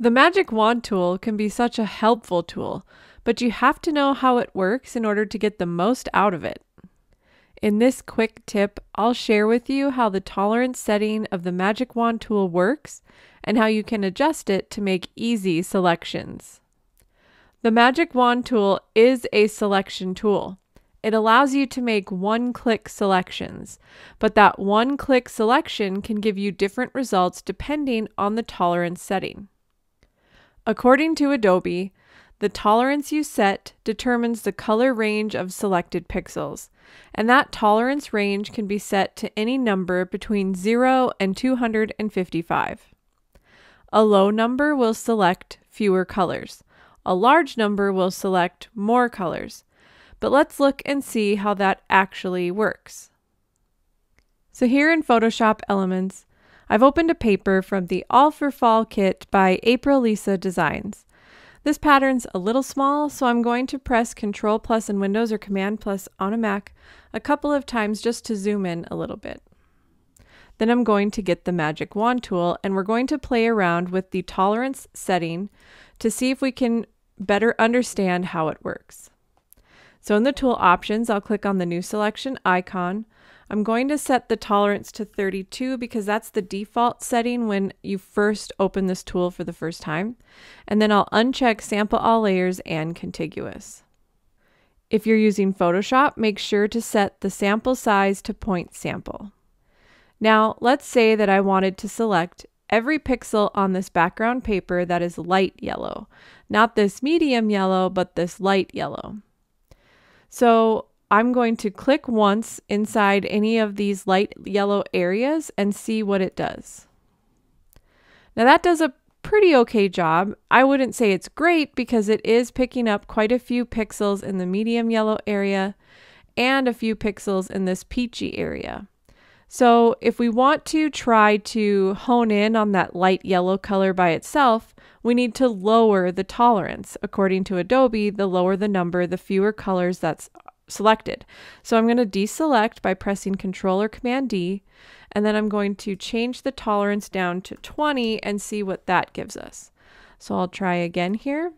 The Magic Wand tool can be such a helpful tool, but you have to know how it works in order to get the most out of it. In this quick tip, I'll share with you how the tolerance setting of the Magic Wand tool works and how you can adjust it to make easy selections. The Magic Wand tool is a selection tool. It allows you to make one click selections, but that one click selection can give you different results depending on the tolerance setting. According to Adobe, the tolerance you set determines the color range of selected pixels, and that tolerance range can be set to any number between 0 and 255. A low number will select fewer colors. A large number will select more colors. But let's look and see how that actually works. So here in Photoshop Elements, I've opened a paper from the All for Fall kit by Aprilisa Designs. This pattern's a little small, so I'm going to press Control plus in Windows or Command plus on a Mac a couple of times just to zoom in a little bit. Then I'm going to get the Magic Wand tool and we're going to play around with the tolerance setting to see if we can better understand how it works. So in the tool options, I'll click on the new selection icon. I'm going to set the tolerance to 32 because that's the default setting when you first open this tool for the first time. And then I'll uncheck sample all layers and contiguous. If you're using Photoshop, make sure to set the sample size to point sample. Now, let's say that I wanted to select every pixel on this background paper that is light yellow. Not this medium yellow, but this light yellow. So I'm going to click once inside any of these light yellow areas and see what it does. Now that does a pretty okay job. I wouldn't say it's great because it is picking up quite a few pixels in the medium yellow area and a few pixels in this peachy area. So if we want to try to hone in on that light yellow color by itself, we need to lower the tolerance. According to Adobe, the lower the number, the fewer colors that's selected. So I'm going to deselect by pressing Control or Command D, and then I'm going to change the tolerance down to 20 and see what that gives us. So I'll try again here.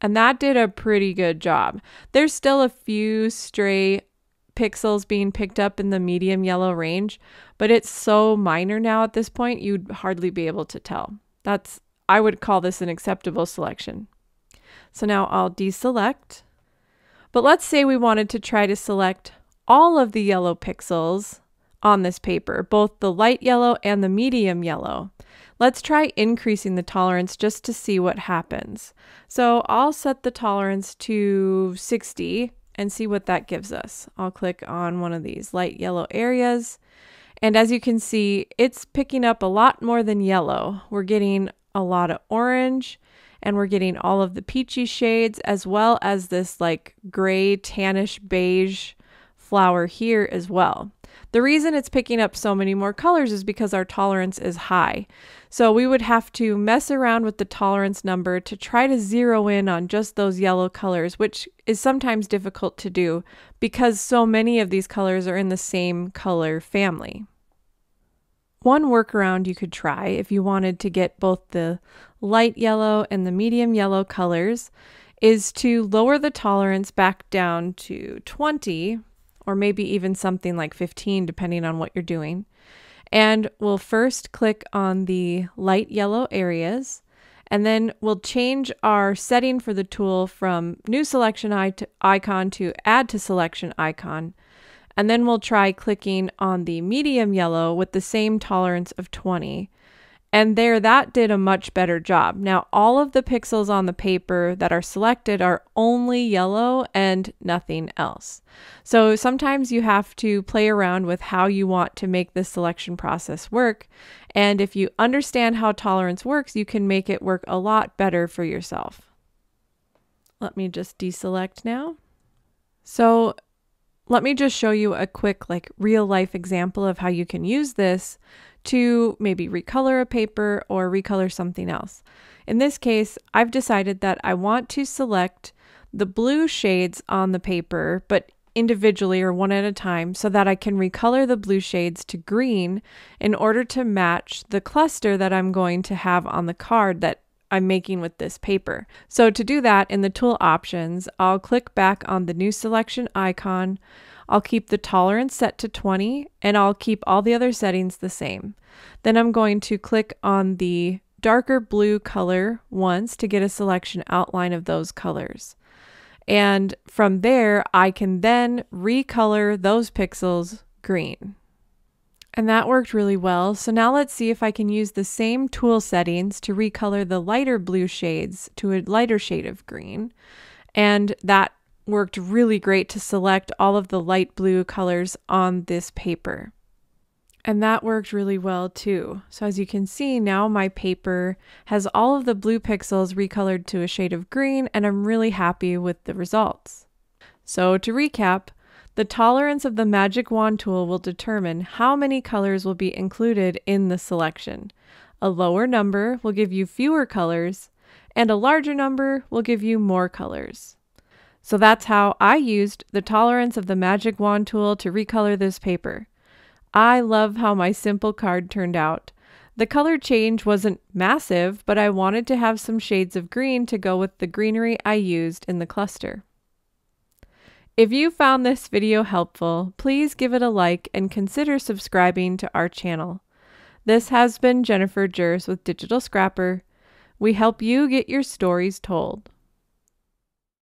And that did a pretty good job. There's still a few stray pixels being picked up in the medium yellow range, but it's so minor now at this point, you'd hardly be able to tell. That's, I would call this an acceptable selection. So now I'll deselect but let's say we wanted to try to select all of the yellow pixels on this paper, both the light yellow and the medium yellow. Let's try increasing the tolerance just to see what happens. So I'll set the tolerance to 60 and see what that gives us. I'll click on one of these light yellow areas. And as you can see, it's picking up a lot more than yellow. We're getting a lot of orange and we're getting all of the peachy shades as well as this like gray tannish beige flower here as well. The reason it's picking up so many more colors is because our tolerance is high. So we would have to mess around with the tolerance number to try to zero in on just those yellow colors, which is sometimes difficult to do because so many of these colors are in the same color family. One workaround you could try if you wanted to get both the light yellow and the medium yellow colors is to lower the tolerance back down to 20 or maybe even something like 15 depending on what you're doing. And we'll first click on the light yellow areas and then we'll change our setting for the tool from new selection icon to add to selection icon. And then we'll try clicking on the medium yellow with the same tolerance of 20. And there, that did a much better job. Now, all of the pixels on the paper that are selected are only yellow and nothing else. So sometimes you have to play around with how you want to make the selection process work. And if you understand how tolerance works, you can make it work a lot better for yourself. Let me just deselect now. So let me just show you a quick, like, real life example of how you can use this to maybe recolor a paper or recolor something else. In this case, I've decided that I want to select the blue shades on the paper, but individually or one at a time so that I can recolor the blue shades to green in order to match the cluster that I'm going to have on the card that I'm making with this paper. So to do that in the tool options, I'll click back on the new selection icon. I'll keep the tolerance set to 20 and I'll keep all the other settings the same. Then I'm going to click on the darker blue color once to get a selection outline of those colors. And from there, I can then recolor those pixels green. And that worked really well. So now let's see if I can use the same tool settings to recolor the lighter blue shades to a lighter shade of green. And that worked really great to select all of the light blue colors on this paper. And that worked really well too. So as you can see now my paper has all of the blue pixels recolored to a shade of green and I'm really happy with the results. So to recap, the tolerance of the magic wand tool will determine how many colors will be included in the selection. A lower number will give you fewer colors and a larger number will give you more colors. So that's how I used the tolerance of the magic wand tool to recolor this paper. I love how my simple card turned out. The color change wasn't massive, but I wanted to have some shades of green to go with the greenery I used in the cluster. If you found this video helpful, please give it a like and consider subscribing to our channel. This has been Jenifer Juris with Digital Scrapper. We help you get your stories told.